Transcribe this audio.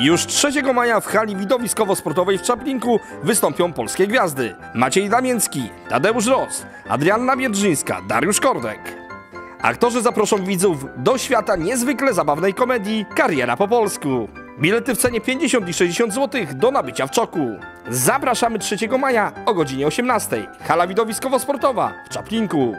Już 3 maja w hali widowiskowo-sportowej w Czaplinku wystąpią polskie gwiazdy. Maciej Damięcki, Tadeusz Ross, Adrianna Biedrzyńska, Dariusz Kordek. Aktorzy zaproszą widzów do świata niezwykle zabawnej komedii Kariera po polsku. Bilety w cenie 50 i 60 zł do nabycia w czoku. Zapraszamy 3 maja o godzinie 18. Hala widowiskowo-sportowa w Czaplinku.